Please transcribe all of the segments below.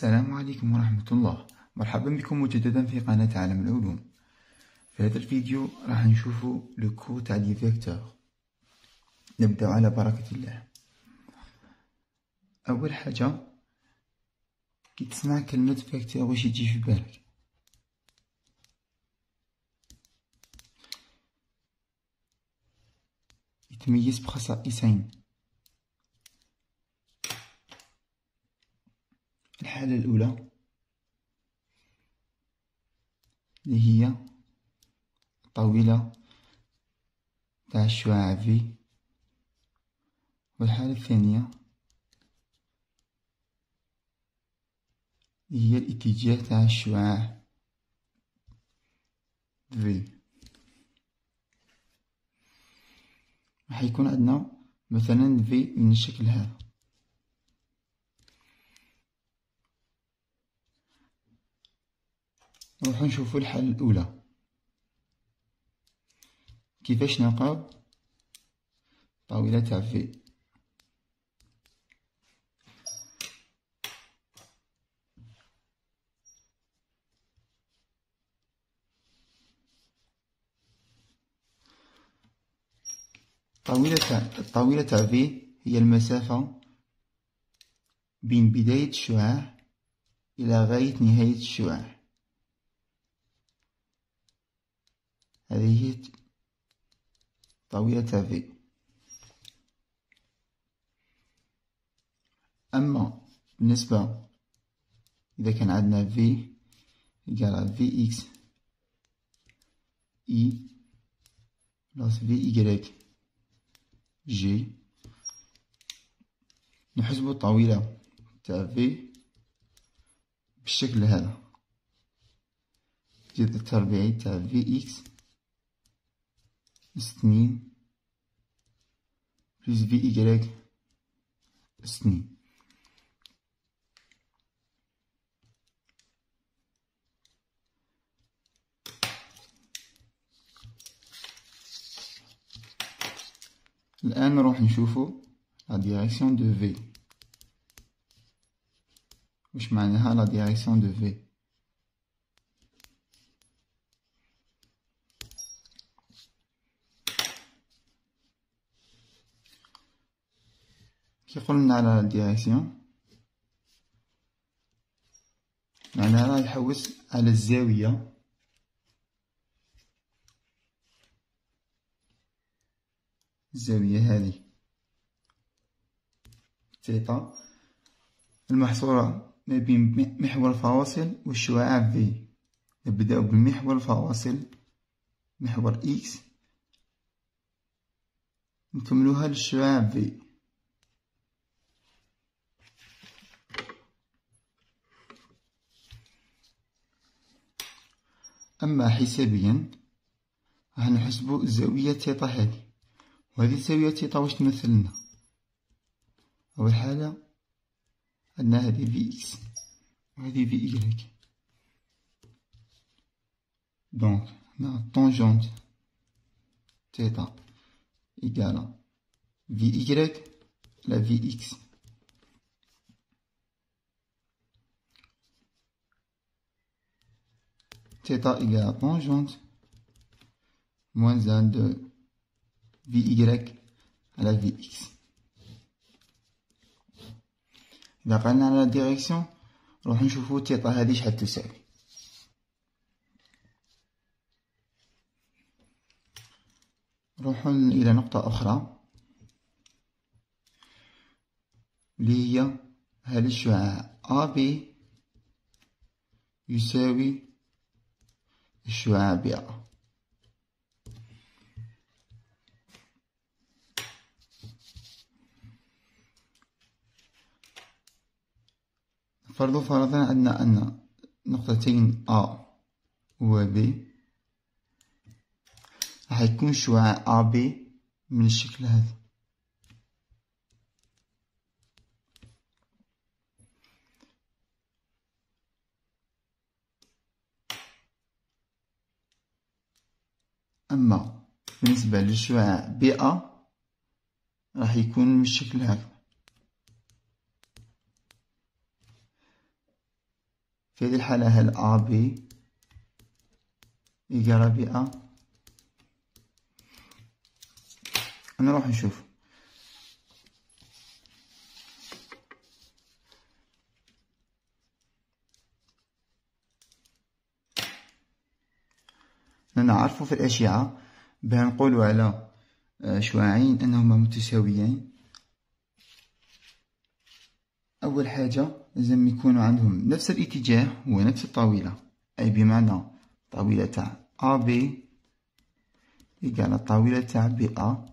السلام عليكم ورحمة الله. مرحبا بكم مجددا في قناة عالم العلوم. في هذا الفيديو راح نشوفوا le cours تاع les vecteurs. نبداو على بركة الله. أول حاجة كي تسمع كلمة vecteur واش يجي في بالك؟ يتميز بخصائصين الحالة الأولى اللي هي طويلة تاع الشعاع في والحالة الثانية هي الاتجاه تاع الشعاع في راح يكون عندنا مثلا في من الشكل هذا نروحو نشوفو الحالة الأولى. كيفاش نلقاو طاولة تاع في؟ الطاولة تاع الطاولة تاع في هي المسافة بين بداية الشعاع إلى غاية نهاية الشعاع. هذه هي طاولة في. أما بالنسبة إذا كان عندنا في يقال في إكس i plus V y j نحسب الطول تاع V بالشكل هذا. جذر التربيعي تاع V x اثنين plus V y اثنين الآن نروح نشوفو la direction de V واش معناها la direction de V كي قلنا على ال direction معناها راه يحوس على الزاوية. الزاوية هذه. تيتا المحصورة ما بين محور الفواصل والشعاع في نبدأ بالمحور الفواصل محور إكس نكملوها للشعاع في أما حسابيا راح نحسبو الزاوية θ هذه؟ وهذه الزاوية θ واش تمثل لنا أول حاجة عندنا هذه V x وهذه V y donc هنا tangente θ égale à V y على V x θ égale à tangente moins 1 de Vy à la Vx. إذا قلنا على ال direction نروح نشوفو θ هادي شحال تساوي نروحو إلى نقطة أخرى اللي هي هذا الشعاع AB يساوي الشعابعة فرض فرضا عندنا أن نقطتين A و B. راح يكون شعاع AB من الشكل هذا. أما بالنسبة للشعاع بيئة راح يكون بالشكل هذا. في هذه الحالة هل أ بي إيجال بي أ نروح نشوف. نعرف في الأشعة بها نقول على آه، شعاعين أنهما متساويين. أول حاجة لازم يكونوا عندهم نفس الاتجاه ونفس الطاولة أي بمعنى طاولة تاع بي يقال الطاولة تاع أ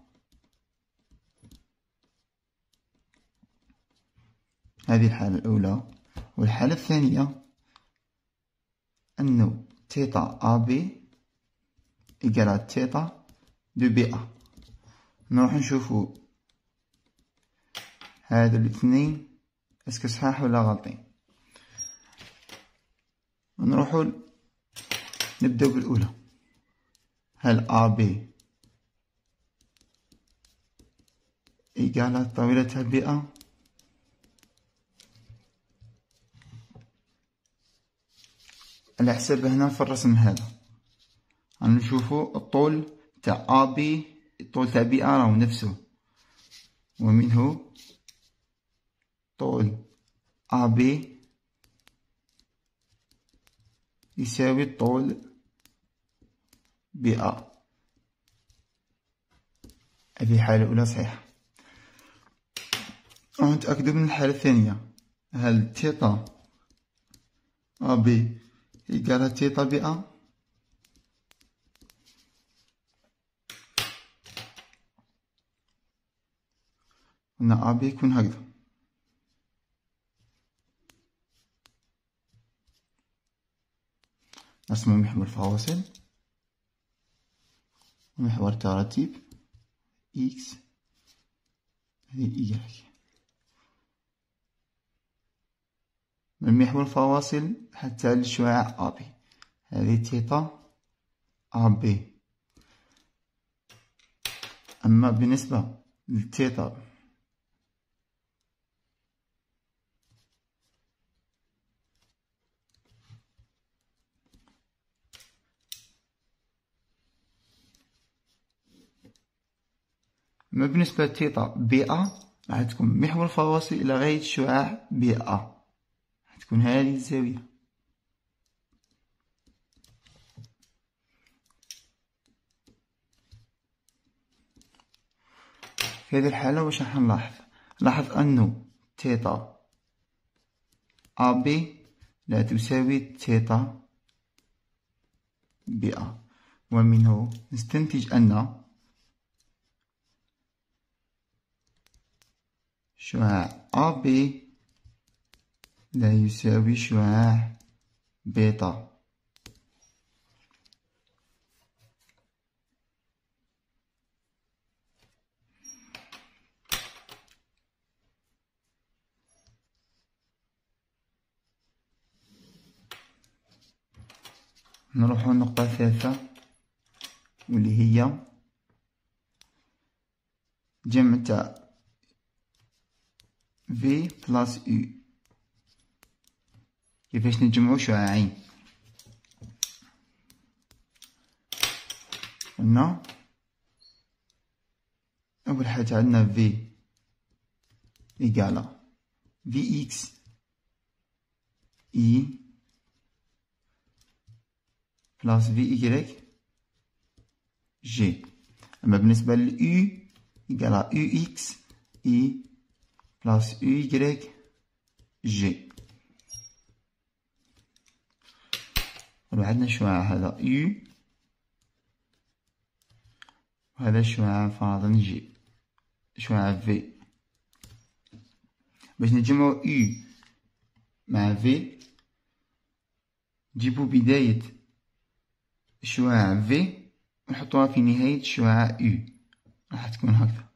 هذه الحالة الأولى. والحالة الثانية أنه θ AB égale θ de BA نروح نشوفو. هادو الاثنين est-ce que صحاح ولا غلطين؟ نروحو نبداو بالأولى. هل AB طول تاع ال BA على حساب هنا في الرسم هذا. غنشوفو الطول تاع AB الطول تاع BA راهو نفسه. ومنه طول AB يساوي الطول BA هذه الحالة الأولى صحيحة. ونتأكد من الحالة الثانية. هل θ AB égale θ BA قلنا أ يكون هكذا. نرسم محور الفواصل ومحور التراتيب x هذه إيكغيك من محور الفواصل حتى للشعاع أبي. هذه تيتا أبي. أما بالنسبة للتيتا أما بالنسبة ل θ BA راح تكون محور الفواصل إلى غاية شعاع BA راح تكون هذه الزاوية. في هذه الحالة واش راح نلاحظ؟ لاحظ أنه θ B لا تساوي θ بي أ ومنه نستنتج أن شعاع AB لا يساوي شعاع بيتا نروح النقطة الثالثة واللي هي جمع V plus U. كيفاش نجمعو شعاعين قلنا أول حاجة عندنا V égale à V x i plus V y j أما بالنسبة لل U égale à U x i plus U y j عندنا شعاع هذا U وهذا شعاع فرضا جي شعاع V باش نجمعو U مع V نجيبو بداية شعاع V ونحطوها في نهاية شعاع U راح تكون هكذا.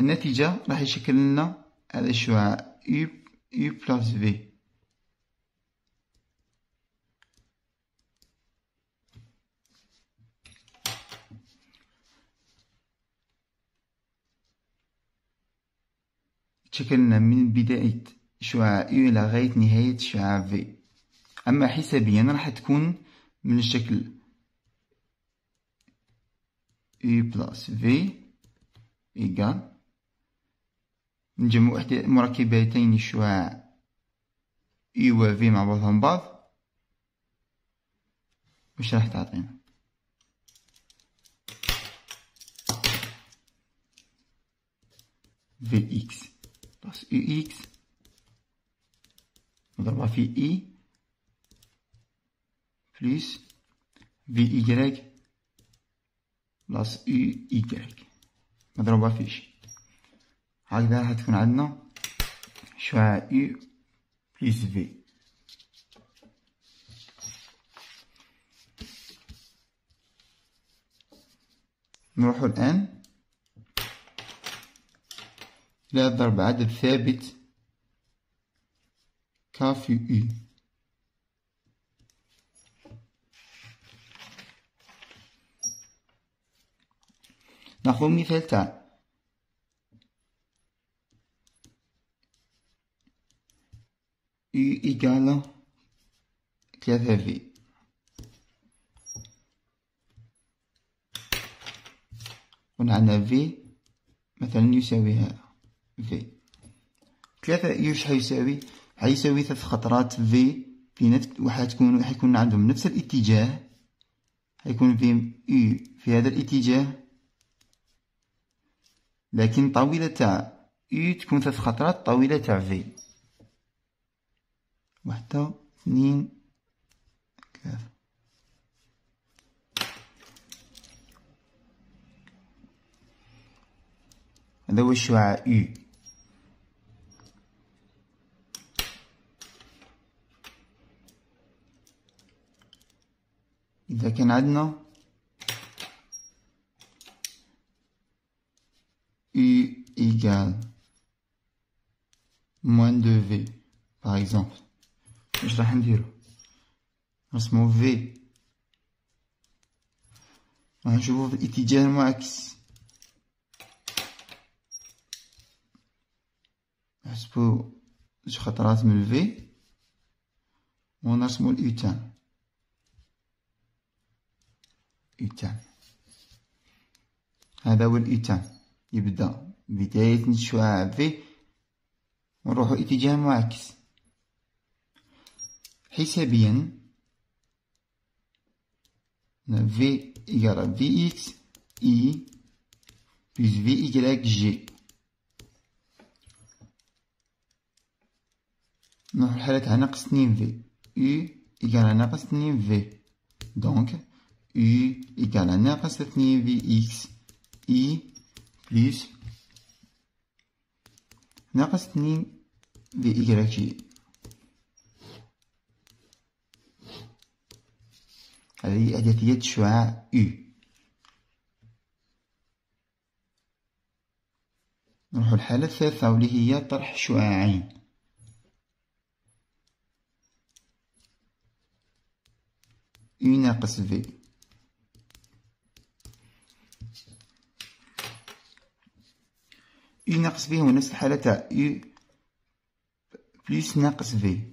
النتيجة راح يشكل لنا هذا الشعاع U U plus V. شكلنا من بداية شعاع U إلى غاية نهاية شعاع V. أما حسابيا راح تكون من الشكل U plus V. égale نجمع إحدى مركبتين الشعاع U و V مع بعضهم بعض. وش راح تعطينا؟ Vx plus Ux نضربها في I plus V Y plus U Y مضروبة في J. هكذا راح تكون عندنا شعاع U plus V. نروح الآن إلى ضرب عدد ثابت. كافي يو ناخذ مثال تاع إيكال ثلاثة في عندنا في مثلا يساوي هذا في ثلاثة يوش حيساوي حيساوي ثلاث خطرات في في نفس وحتكون حيكون عندهم نفس الاتجاه. حيكون في يو في هذا الاتجاه. لكن طاولة تاع يو تكون ثلاث خطرات طاولة تاع في وحدة اثنين ثلاثة هذا هو الشعاع يو إذا كان عندنا U égale moins 2V par exemple. واش راح نديرو نرسمو V. راح نشوفو في الاتجاه المعاكس نحسبو زوج خطرات من V ونرسمو الإيتان إيتان هذا هو الإيتان يبدأ بداية الشعاع في ونروحو اتجاه معاكس حسابيا V égale V x i plus V i grec j نروح الحالة تاع ناقص اثنين V U égale ناقص اثنين V donc U égale ناقص اثنين V x i plus ناقص اثنين V i grec j هذه إحداثية شعاع U نروح الحالة الثالثة واللي هي طرح شعاعين. U ناقص V U ناقص V هو نفس الحالة تاع U plus ناقص V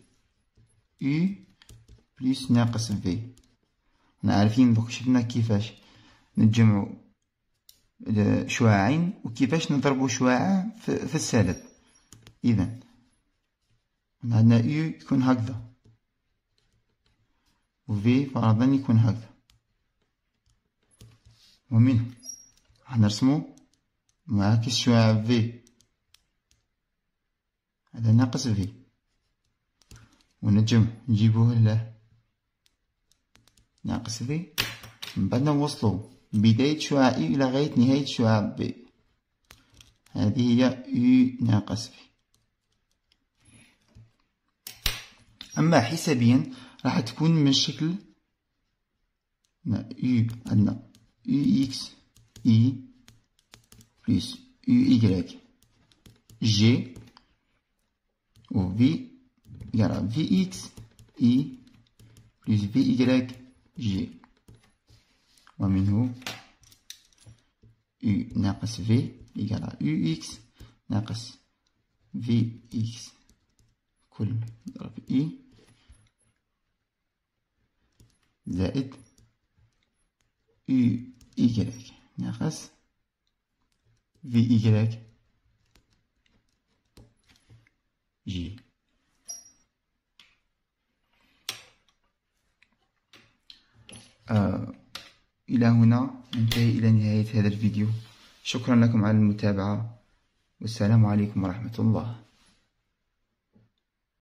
U plus ناقص V حنا عارفين دوك شفنا كيفاش نتجمعو شعاعين وكيفاش نضربو شعاع في السالب اذا عندنا U يكون هكذا و V فرضا يكون هكذا. ومنه راح نرسمو معاكس شعاع في هذا ناقص في ونجمع نجيبوه له ناقص في من بعد نوصلو بداية شعاع إي إلى غاية نهاية شعاع بي. هذه هي يو ناقص في أما حسابيا راح تكون من الشكل U عندنا. U x i plus UY J ou V égale Vx I plus VY J ومنه U ناقص V égale UX ناقص V x كل ضرب i زائد U i grec ناقص V i grec j آه إلى هنا ننتهي إلى نهاية هذا الفيديو. شكرا لكم على المتابعة. والسلام عليكم ورحمة الله.